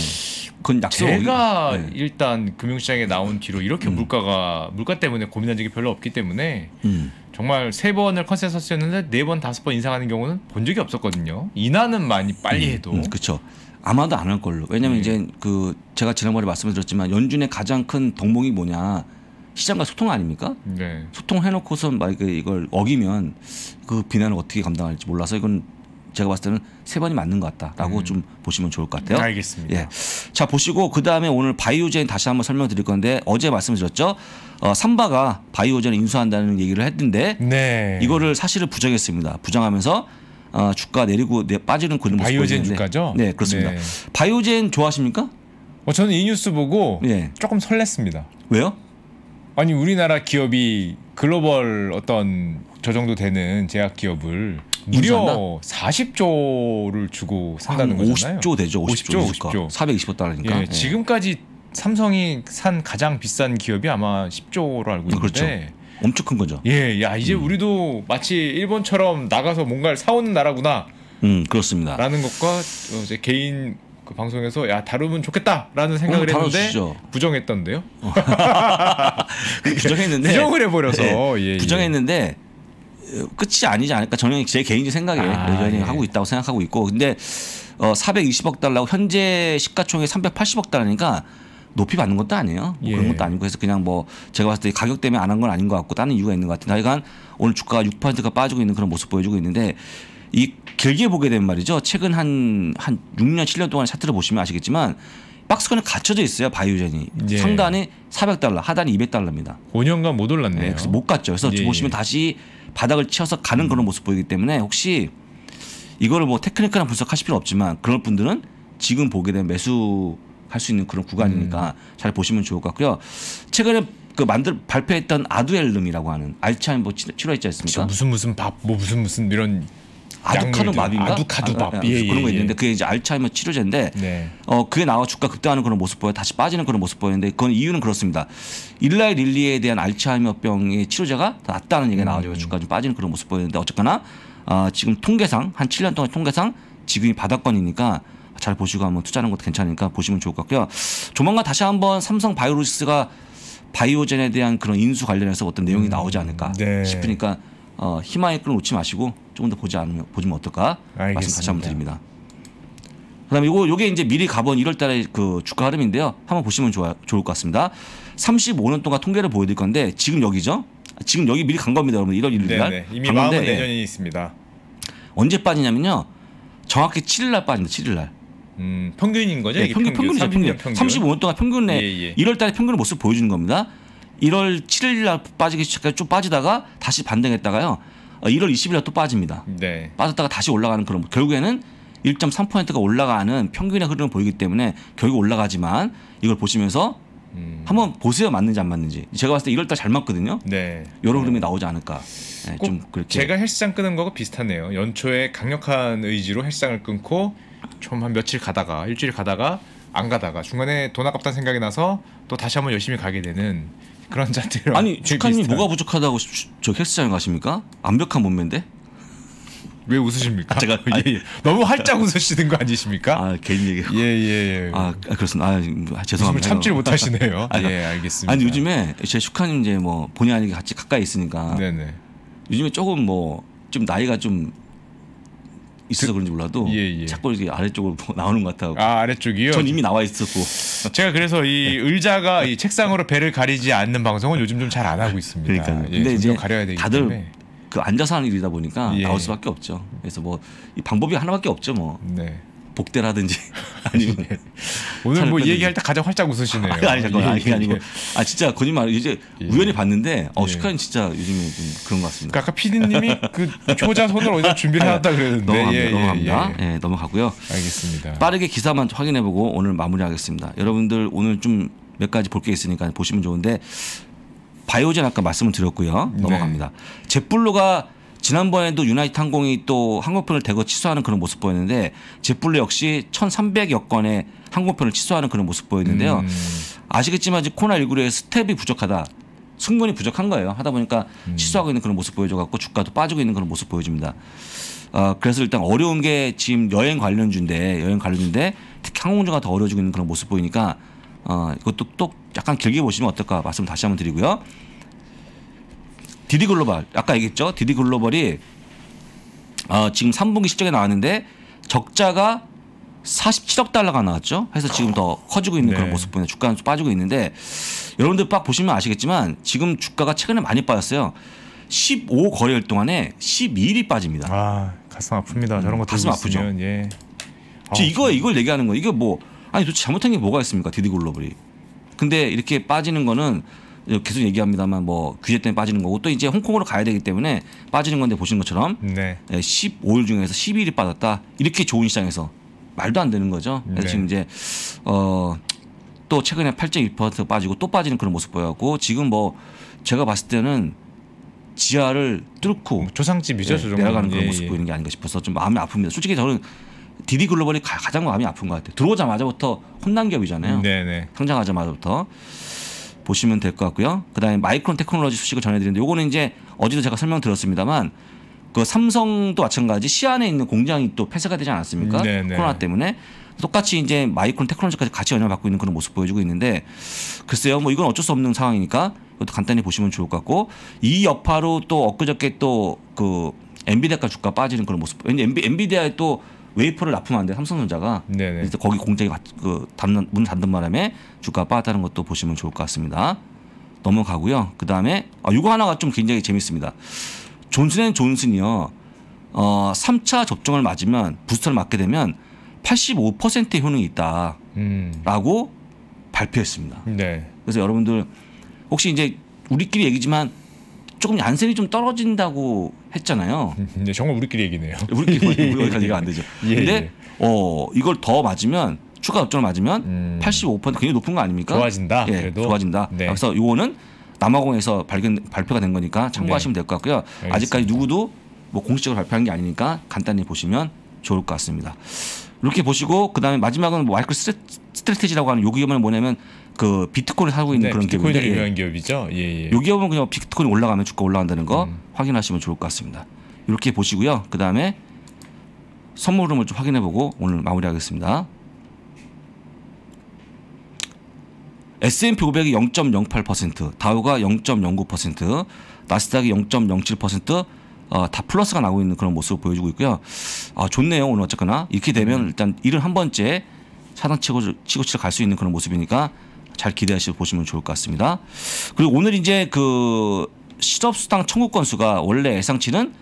그건 약속. 제가 예. 일단 금융시장에 나온 뒤로 이렇게 음. 물가가 물가 때문에 고민한 적이 별로 없기 때문에 음. 정말 세 번을 컨센서스였는데 네 번 다섯 번 인상하는 경우는 본 적이 없었거든요. 인하는 많이 빨리 해도 음, 그렇죠. 아마도 안 할 걸로. 왜냐면 네. 이제 그 제가 지난번에 말씀을 드렸지만 연준의 가장 큰 덕목이 뭐냐 시장과 소통 아닙니까? 네. 소통해놓고서 막 이걸 어기면 그 비난을 어떻게 감당할지 몰라서 이건 제가 봤을 때는 세 번이 맞는 것 같다라고 음. 좀 보시면 좋을 것 같아요. 알겠습니다. 예. 자 보시고 그 다음에 오늘 바이오젠 다시 한번 설명드릴 건데 어제 말씀드렸죠. 어, 삼바가 바이오젠을 인수한다는 얘기를 했는데 네. 이거를 사실을 부정했습니다. 부정하면서 어, 주가 내리고 내, 빠지는 그런 모습 바이오젠 보이는데. 주가죠? 네 그렇습니다. 네. 바이오젠 좋아하십니까? 어, 저는 이 뉴스 보고 예. 조금 설렜습니다. 왜요? 아니 우리나라 기업이 글로벌 어떤 저 정도 되는 제약 기업을 무려 인수한다? 40조를 주고 산다는 한 거잖아요. 50조 되죠. 50조. 50조, 50조. 420억 달러니까. 예, 지금까지 삼성이 산 가장 비싼 기업이 아마 10조로 알고 있는데 그렇죠. 엄청 큰 거죠. 예, 야 이제 우리도 마치 일본처럼 나가서 뭔가를 사오는 나라구나라는 음 그렇습니다. 것과 어, 이제 개인 그 방송에서 야 다루면 좋겠다라는 생각을 어, 했는데 다뤄주시죠. 부정했던데요. 부정했는데 부정을 해버려서 네, 예, 예. 부정했는데 어, 끝이 아니지 않을까 저는 제 개인적 생각에 아, 여전히 예. 하고 있다고 생각하고 있고 근데 어, 420억 달러고 현재 시가총액 380억 달러니까 높이 받는 것도 아니에요. 뭐 예. 그런 것도 아니고 그래서 그냥 뭐 제가 봤을 때 가격 때문에 안 한 건 아닌 것 같고 다른 이유가 있는 것 같은데 하여간 오늘 주가가 6%가 빠지고 있는 그런 모습 보여주고 있는데 이 길게 보게 되면 말이죠. 최근 한 한 6년 7년 동안 차트를 보시면 아시겠지만 박스권에 갇혀져 있어요. 바이오젠이 예. 상단이 400달러, 하단이 200달러입니다. 5년간 못 올랐네요. 네, 그래서 못 갔죠. 그래서 예, 보시면 예. 다시 바닥을 치어서 가는 그런 모습 보이기 때문에 혹시 이거를 뭐 테크니컬한 분석하실 필요 없지만 그런 분들은 지금 보게 되면 매수 할 수 있는 그런 구간이니까 음. 잘 보시면 좋을 것 같고요. 최근에 그 만들 발표했던 아두엘름이라고 하는 알츠하이머 치- 치료 있지 그쵸, 않습니까? 무슨 무슨 밥 뭐 무슨 무슨 이런 아두카누밥인가? 아두카누밥. 아, 아, 예, 그런 거 예, 있는데 예. 그게 이제 알츠하이머 치료제인데 네. 어 그게 나와 주가 급등하는 그런 모습 보여 다시 빠지는 그런 모습 보이는데 그건 이유는 그렇습니다. 일라이 릴리에 대한 알츠하이머병의 치료제가 더 낫다는 얘기가 나와서 주가 좀 빠지는 그런 모습 보이는데 어쨌거나 아, 지금 통계상 한 7년 동안 통계상 지금이 바닥권이니까 잘 보시고 한번 투자하는 것도 괜찮으니까 보시면 좋을 것 같고요. 조만간 다시 한번 삼성 바이오로직스가 바이오젠에 대한 그런 인수 관련해서 어떤 내용이 나오지 않을까 네. 싶으니까 어, 희망의 끈을 놓지 마시고 조금 더 보지 않으면 보시면 어떨까 말씀 다시 알겠습니다. 한번 드립니다. 그다음에 요거 요게 이제 미리 가본 1월 달에 그 주가 흐름인데요. 한번 보시면 좋아 좋을 것 같습니다. 35년 동안 통계를 보여 드릴 건데 지금 여기죠. 지금 여기 미리 간 겁니다, 여러분. 1월 1일 날. 네네. 이미 간 마음은 예. 내년이 있습니다. 언제 빠지냐면요. 정확히 7일 날 빠집니다. 7일 날. 음, 평균인 거죠? 네, 이게 평균 평균 이죠. 30년 평균. 평균. 35년 동안 평균 내 예, 예. 1월 달에 평균의 모습 보여주는 겁니다. 1월 7일 날 빠지기 시작해 쭉 빠지다가 다시 반등했다가요. 어, 1월 20일 날 또 빠집니다. 네. 빠졌다가 다시 올라가는 그런 결국에는 1.3%가 올라가는 평균의 흐름을 보이기 때문에 결국 올라가지만 이걸 보시면서 음. 한번 보세요 맞는지 안 맞는지 제가 봤을 때 1월달 잘 맞거든요 네. 이런 흐름이 나오지 않을까 네, 꼭좀 그렇게 제가 헬스장 끄는 거가 비슷하네요. 연초에 강력한 의지로 헬스장을 끊고 좀 한 며칠 가다가 일주일 가다가 안 가다가 중간에 돈 아깝다는 생각이 나서 또 다시 한번 열심히 가게 되는 그런 자들이랑 아니 축하님 뭐가 부족하다고 슈- 저 헬스장 가십니까 완벽한 몸매인데 왜 웃으십니까? 아, 제가- 아니. 예, 예. 너무 활짝 웃으시는 거 아니십니까? 아 개인 얘기 예예 예. 아 아, 그렇습니다 아, 아, 웃음을 죄송합니다 참지를 못하시네요. 아니, 예 알겠습니다. 아니 요즘에 제 슈카님 이제 뭐 본의 아니게 같이 가까이 있으니까 네네 요즘에 조금 뭐 좀 나이가 좀 있어서 그런지 몰라도 예, 예. 자꾸 이렇게 아래쪽으로 뭐 나오는 것 같아요. 아 아래쪽이요. 전 이미 나와 있었고 제가 그래서 이 의자가 이 책상으로 배를 가리지 않는 방송은 요즘 좀 잘 안 하고 있습니다. 그러니까요. 예, 근데 이제 가려야 되기 다들 때문에. 그 앉아서 하는 일이다 보니까 예. 나올 수밖에 없죠. 그래서 뭐 이 방법이 하나밖에 없죠. 뭐 네. 복대라든지 아니면 오늘 뭐 얘기할 때 가장 활짝 웃으시네요. 아니, 아니 잠깐 아니 예, 아니고 예. 아 진짜 거짓말 이제 예. 우연히 봤는데 어 예. 슈카님 진짜 요즘에 좀 그런 것 같습니다. 그러니까 아까 PD님이 그 효자 손을 어디다 준비를 해놨다 그랬는데 넘어갑니다. 예, 예, 넘어갑니다. 예. 예, 넘어가고요. 알겠습니다. 빠르게 기사만 확인해보고 오늘 마무리하겠습니다. 여러분들 오늘 좀 몇 가지 볼 게 있으니까 보시면 좋은데 바이오젠 아까 말씀을 드렸고요. 네. 넘어갑니다. 제트블루가 지난번에도 유나이티드 항공이 또 항공편을 대거 취소하는 그런 모습 보였는데 제트블루 역시 1,300여 건의 항공편을 취소하는 그런 모습 보였는데요. 음, 아시겠지만 이제 코로나19의 스태프가 부족하다. 승무원이 부족한 거예요. 하다 보니까 음. 취소하고 있는 그런 모습 보여줘 갖고 주가도 빠지고 있는 그런 모습 보여줍니다. 어, 그래서 일단 어려운 게 지금 여행 관련주인데 여행 관련주인데 특히 항공주가 더 어려워지고 있는 그런 모습 보이니까 어, 이것도 또 약간 길게 보시면 어떨까 말씀 다시 한번 드리고요. 디디 글로벌 아까 얘기했죠. 디디 글로벌이 어, 지금 3분기 실적에 나왔는데 적자가 47억 달러가 나왔죠. 해서 지금 더 커지고 있는 네. 그런 모습 보이네. 주가는 좀 빠지고 있는데 여러분들 딱 보시면 아시겠지만 지금 주가가 최근에 많이 빠졌어요. 15 거래일 동안에 12일이 빠집니다. 아 가슴 아픕니다. 저런 거 가슴 들고 아프죠. 있으면 예. 저 아, 이거 이걸 얘기하는 거예요. 이게 뭐 아니 도대체 잘못한 게 뭐가 있습니까? 디디 글로벌이. 근데 이렇게 빠지는 거는 계속 얘기합니다만 뭐 규제 때문에 빠지는 거고 또 이제 홍콩으로 가야 되기 때문에 빠지는 건데 보시는 것처럼 네. 15일 중에서 12일이 빠졌다. 이렇게 좋은 시장에서 말도 안 되는 거죠. 네. 지금 이제 어. 또 최근에 8.1% 빠지고 또 빠지는 그런 모습 보였고 지금 뭐 제가 봤을 때는 지하를 뚫고 뭐 조상집이죠. 예, 저 내려가는 그런 모습 보이는 게 아닌가 싶어서 좀 마음이 아픕니다. 솔직히 저는 디디 글로벌이 가- 가장 마음이 아픈 것 같아요. 들어오자마자부터 혼난 기업이잖아요. 네네. 상장하자마자부터 보시면 될 것 같고요. 그다음에 마이크론 테크놀로지 소식을 전해드리는데 요거는 이제 어제도 제가 설명드렸습니다만 그 삼성도 마찬가지 시안에 있는 공장이 또 폐쇄가 되지 않았습니까? 네네. 코로나 때문에 똑같이 이제 마이크론 테크놀로지까지 같이 영향받고 있는 그런 모습 보여주고 있는데 글쎄요, 뭐 이건 어쩔 수 없는 상황이니까 이것도 간단히 보시면 좋을 것 같고 이 여파로 또 엊그저께 또 그 엔비디아가 주가 빠지는 그런 모습. 왠지 엔비, 엔비디아에 또 웨이퍼를 납품하는데 삼성전자가 네네. 그래서 거기 공장이 가- 그 닫는 문 닫는 바람에 주가 빠졌다는 것도 보시면 좋을 것 같습니다. 넘어가고요. 그 다음에 아, 이거 하나가 좀 굉장히 재밌습니다. 존슨앤존슨이요. 어, 3차 접종을 맞으면 부스터를 맞게 되면 85%의 효능이 있다라고 음. 발표했습니다. 네. 그래서 여러분들 혹시 이제 우리끼리 얘기지만 조금 얀센이 좀 떨어진다고 했잖아요. 네, 정말 우리끼리 얘기네요. 우리끼리 우리가 얘기가 안 되죠. 예, 근데 예. 어 이걸 더 맞으면 추가 접종을 맞으면 음. 85% 굉장히 높은 거 아닙니까? 좋아진다, 예, 그래도? 좋아진다. 네. 그래서 이거는 남아공에서 발견 발표가 된 거니까 참고하시면 될것 같고요. 알겠습니다. 아직까지 누구도 뭐 공식적으로 발표한 게 아니니까 간단히 보시면 좋을 것 같습니다. 이렇게 보시고 그다음에 마지막은 뭐 마이크로 스트레- 스트레테지라고 하는 요 기업은 뭐냐면 그 비트코인을 사고 있는 네, 그런 기업인데 예. 유명한 기업이죠. 예, 예. 요 기업은 그냥 비트코인 올라가면 주가 올라간다는 거 음. 확인하시면 좋을 것 같습니다. 이렇게 보시고요. 그 다음에 선물 흐름을 좀 확인해보고 오늘 마무리하겠습니다. S&P 500이 0.08%, 다우가 0.09%, 나스닥이 0.07%, 어, 다 플러스가 나오고 있는 그런 모습을 보여주고 있고요. 아, 좋네요. 오늘 어쨌거나 이렇게 되면 일단 일을 한 번째 차단 치고 치고 치고 갈수 있는 그런 모습이니까 잘 기대하시고 보시면 좋을 것 같습니다. 그리고 오늘 이제 그 실업수당 청구 건수가 원래 예상치는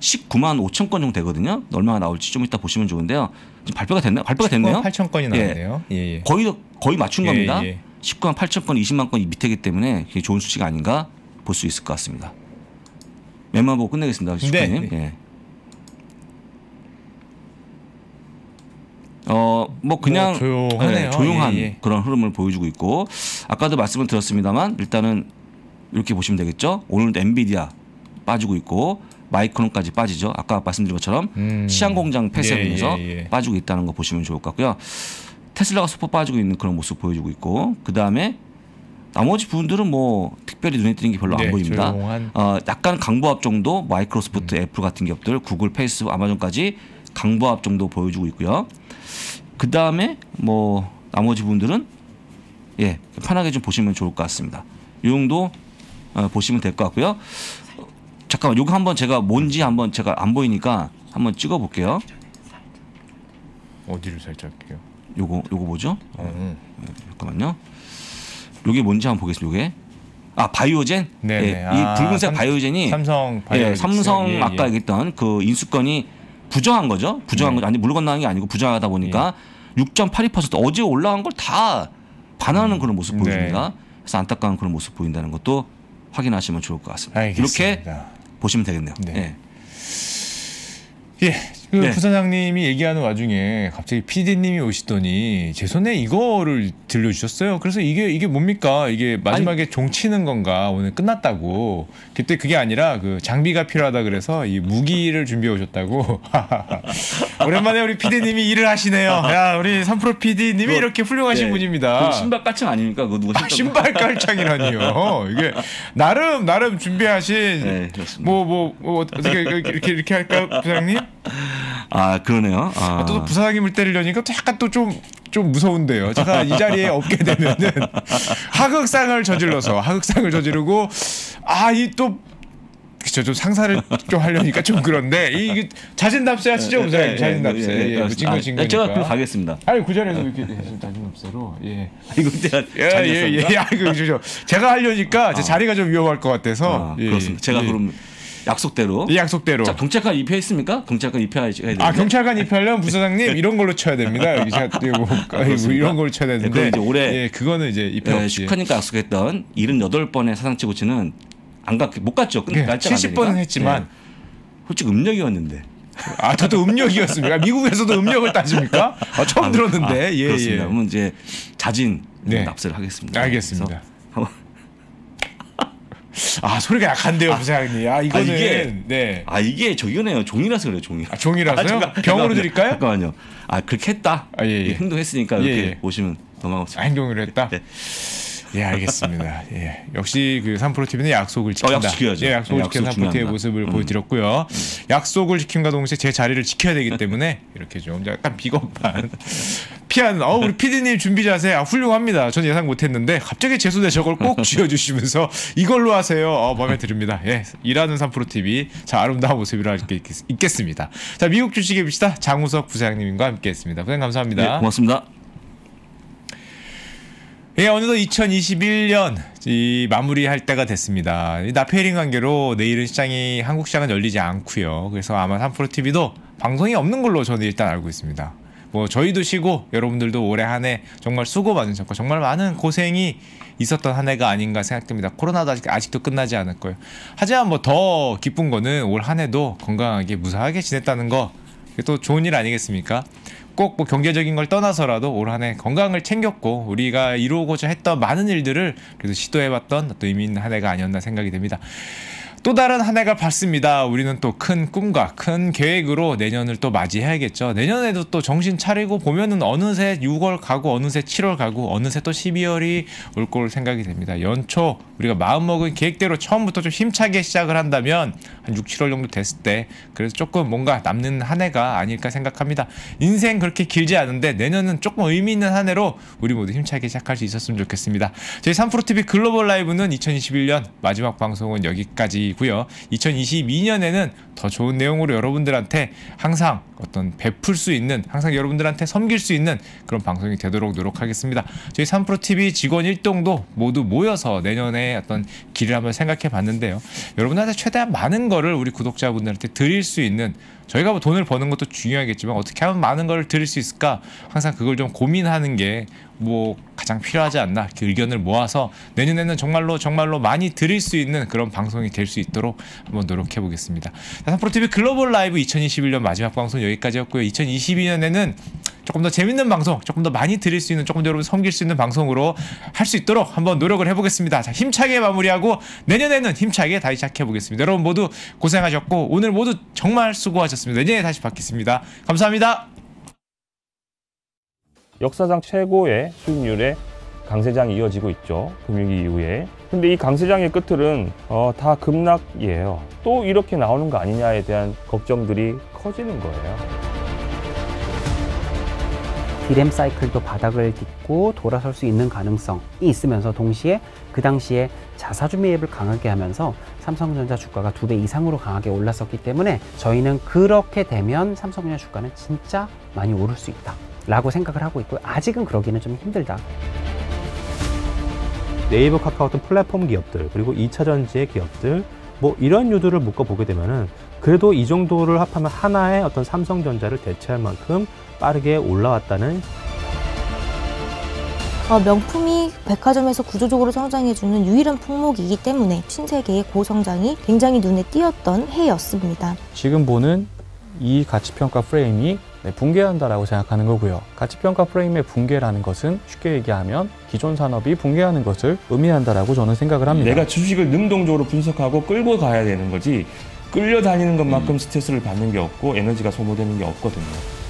19만 5천 건 정도 되거든요. 얼마나 나올지 좀 이따 보시면 좋은데요. 지금 발표가 됐나요? 발표가 됐네요. 8천 건이 예. 나왔네요. 예. 예. 거의 거의 맞춘 예, 겁니다. 예. 19만 8천 건, 20만 건이 밑에기 때문에 좋은 수치가 아닌가 볼 수 있을 것 같습니다. 멤버 보고 끝내겠습니다, 슈퍼님. 네. 예. 어, 뭐 그냥 뭐 조용하네요. 네, 조용한 예, 예. 그런 흐름을 보여주고 있고 아까도 말씀을 드렸습니다만 일단은 이렇게 보시면 되겠죠. 오늘도 엔비디아 빠지고 있고 마이크론까지 빠지죠. 아까 말씀드린 것처럼 음. 시한 공장 폐쇄로 예, 인해서 예, 예. 빠지고 있다는 거 보시면 좋을 것 같고요. 테슬라가 소폭 빠지고 있는 그런 모습 보여주고 있고 그 다음에 나머지 부분들은 뭐 특별히 눈에 띄는 게 별로 네, 안 보입니다. 조용한. 어, 약간 강보합 정도 음. 마이크로소프트, 애플 같은 기업들, 구글, 페이스북, 아마존까지 강보합 정도 보여주고 있고요. 그 다음에 뭐 나머지 부분들은 예 편하게 좀 보시면 좋을 것 같습니다. 이 정도 어, 보시면 될 것 같고요. 어, 잠깐만 요거 한번 제가 뭔지 한번 제가 안 보이니까 한번 찍어 볼게요. 어디를 살짝 할게요. 요거 요거 뭐죠? 어. 잠깐만요. 요게 뭔지 한번 보겠습니다. 요게 아 바이오젠. 네네. 예, 아, 이 붉은색 삼- 바이오젠이 삼성 바이오 예, 삼성 예, 예. 아까 얘기했던 그 인수권이 부정한 거죠. 부정한 네. 거 아니 물 건너는 게 아니고 부정하다 보니까 6.82% 어제 올라간 걸 다 반하는 그런 모습 네. 보여줍니다. 그래서 안타까운 그런 모습 보인다는 것도 확인하시면 좋을 것 같습니다. 이렇게 알겠습니다. 보시면 되겠네요. 네. 예. 예. 그 네. 부사장님이 얘기하는 와중에 갑자기 PD님이 오시더니 제 손에 이거를 들려주셨어요. 그래서 이게 이게 뭡니까? 이게 마지막에 종 치는 건가? 오늘 끝났다고. 그때 그게 아니라 그 장비가 필요하다 그래서 이 무기를 준비해 오셨다고. 오랜만에 우리 PD님이 일을 하시네요. 야 우리 3프로 PD님이 이렇게 훌륭하신 네. 분입니다. 그 신발 까칭 아닙니까? 그거 누가 아, 신발 깔창이라니요. 이게 나름 나름 준비하신 네, 그렇습니다. 뭐뭐 뭐, 어떻게 이렇게 이렇게 할까요, 부장님? 아 그러네요. 아, 아, 또 부사장님을 때리려니까 또 약간 또 좀 좀 무서운데요. 제가 이 자리에 없게 되면은 하극상을 저질러서 하극상을 저지르고 아 이 또 그쵸 좀 상사를 좀 하려니까 좀 그런데 이- 이게 자진납세 하시죠, 부사장님. 자진납세. 예, 뭐 진거 진 아, 제가 거니까. 그 가겠습니다. 아니 그 자리에서 이렇게 예, 자진납세로 예. 이거 제가 예, 예, 예. 아, 그, 저, 저, 제가 하려니까 제 자리가 좀 위험할 것 같아서. 아, 예, 그렇습니다. 제가 예. 그럼 약속대로 이 약속대로. 자 경찰관 입회했습니까? 경찰관 입회해야 되는데 아 경찰관 입회하려면 부사장님 이런 걸로 쳐야 됩니다. 여기 또 뭐, 뭐 이런 걸로 쳐야 되는데. 네, 그건 이제 올해 예, 그거는 이제 입회 예, 없이. 슈카니까 약속했던 78번의 사상치 고치는 안 갔, 못 갔죠. 끝, 예, 안 70번은 되니까. 했지만 예. 솔직히 음력이었는데. 아 저도 음력이었습니까? 미국에서도 음력을 따집니까? 아, 처음 들었는데. 아, 예, 그렇습니다. 예. 그러면 이제 자진 네. 납세를 하겠습니다. 알겠습니다. 아 소리가 약한데요, 부사장님. 아 이거는 이게- 네. 아 이게 저기네요. 종이라서 그래요. 종이. 아, 종이라서요? 잠깐, 병으로. 드릴까요? 잠깐만요. 아 그렇게 했다. 아, 예, 예. 행동했으니까 예, 이렇게 예. 보시면 아, 넘어가겠습니다. 행동을 했다. 네. 예, 알겠습니다. 예, 역시 그 삼프로 TV는 약속을 지킨다. 어, 약속 지켜야죠. 예, 약속을 네, 지키는 삼프로 TV의. 모습을 음. 보여드렸고요. 약속을 지킴과 동시에 제 자리를 지켜야 되기 때문에 이렇게 좀 약간 비겁한 피한. 어, 우리 PD님 준비 자세 아, 훌륭합니다. 전 예상 못했는데 갑자기 제 손에 저걸 꼭 쥐어주시면서 이걸로 하세요. 어, 마음에 듭니다. 예, 일하는 삼프로 TV 자 아름다운 모습이라 할게 있겠 습니다. 자, 미국 주식의 봅시다. 장우석 부사장님과 함께했습니다. 부사장 감사합니다. 네, 고맙습니다. 예, 어느덧 2021년 이 마무리할 때가 됐습니다. 이 나페링 관계로 내일은 시장이 한국 시장은 열리지 않고요. 그래서 아마 3프로 TV도 방송이 없는 걸로 저는 일단 알고 있습니다. 뭐 저희도 쉬고 여러분들도 올해 한 해 정말 수고 많으셨고 정말 많은 고생이 있었던 한 해가 아닌가 생각됩니다. 코로나도 아직 아직도 끝나지 않을 거예요. 하지만 뭐 더 기쁜 거는 올 한 해도 건강하게 무사하게 지냈다는 거. 또 좋은 일 아니겠습니까? 꼭 뭐 경제적인 걸 떠나서라도 올 한 해 건강을 챙겼고 우리가 이루고자 했던 많은 일들을 그래도 시도해봤던 또 의미 있는 한 해가 아니었나 생각이 됩니다. 또 다른 한 해가 밝습니다. 우리는 또 큰 꿈과 큰 계획으로 내년을 또 맞이해야겠죠. 내년에도 또 정신 차리고 보면은 어느새 6월 가고 어느새 7월 가고 어느새 또 12월이 올걸 생각이 됩니다. 연초 우리가 마음먹은 계획대로 처음부터 좀 힘차게 시작을 한다면 한 6, 7월 정도 됐을 때 그래서 조금 뭔가 남는 한 해가 아닐까 생각합니다. 인생 그렇게 길지 않은데 내년은 조금 의미 있는 한 해로 우리 모두 힘차게 시작할 수 있었으면 좋겠습니다. 저희 3프로TV 글로벌 라이브는 2021년 마지막 방송은 여기까지 고요. 2022년에는 더 좋은 내용으로 여러분들한테 항상 어떤 베풀 수 있는 항상 여러분들한테 섬길 수 있는 그런 방송이 되도록 노력하겠습니다. 저희 3프로TV 직원 1동도 모두 모여서 내년에 어떤 길을 한번 생각해 봤는데요. 여러분한테 최대한 많은 거를 우리 구독자분들한테 드릴 수 있는 저희가 뭐 돈을 버는 것도 중요하겠지만 어떻게 하면 많은 걸 드릴 수 있을까 항상 그걸 좀 고민하는 게 뭐 가장 필요하지 않나 그 의견을 모아서 내년에는 정말로 정말로 많이 드릴 수 있는 그런 방송이 될 수 있도록 한번 노력해 보겠습니다. 삼프로TV 글로벌 라이브 2021년 마지막 방송 여기까지였고요. 2022년에는 조금 더 재밌는 방송, 조금 더 많이 드릴 수 있는, 조금 더 여러분 섬길 수 있는 방송으로 할 수 있도록 한번 노력을 해보겠습니다. 자, 힘차게 마무리하고 내년에는 힘차게 다시 시작해 보겠습니다. 여러분 모두 고생하셨고 오늘 모두 정말 수고하셨습니다. 내년에 다시 뵙겠습니다. 감사합니다. 역사상 최고의 수익률의 강세장이 이어지고 있죠. 금융위기 이후에. 근데 이 강세장의 끝들은 어, 다 급락이에요. 또 이렇게 나오는 거 아니냐에 대한 걱정들이 커지는 거예요. 디램 사이클도 바닥을 딛고 돌아설 수 있는 가능성이 있으면서 동시에 그 당시에 자사주 매입을 강하게 하면서 삼성전자 주가가 두 배 이상으로 강하게 올랐었기 때문에 저희는 그렇게 되면 삼성전자 주가는 진짜 많이 오를 수 있다. 라고 생각을 하고 있고요. 아직은 그러기는 좀 힘들다. 네이버 카카오톡 플랫폼 기업들 그리고 2차 전지의 기업들 뭐 이런 유두를 묶어 보게 되면은 그래도 이 정도를 합하면 하나의 어떤 삼성전자를 대체할 만큼 빠르게 올라왔다는 어, 명품이 백화점에서 구조적으로 성장해주는 유일한 품목이기 때문에 신세계의 고성장이 굉장히 눈에 띄었던 해였습니다. 지금 보는 이 가치평가 프레임이 네, 붕괴한다라고 생각하는 거고요. 가치평가 프레임의 붕괴라는 것은 쉽게 얘기하면 기존 산업이 붕괴하는 것을 의미한다라고 저는 생각을 합니다. 내가 주식을 능동적으로 분석하고 끌고 가야 되는 거지 끌려다니는 것만큼 스트레스를 받는 게 없고 에너지가 소모되는 게 없거든요.